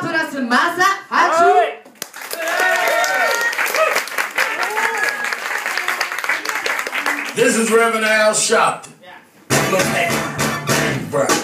플러스 마사 This is Reverend Al Sharpton. Yeah. Look at Brian.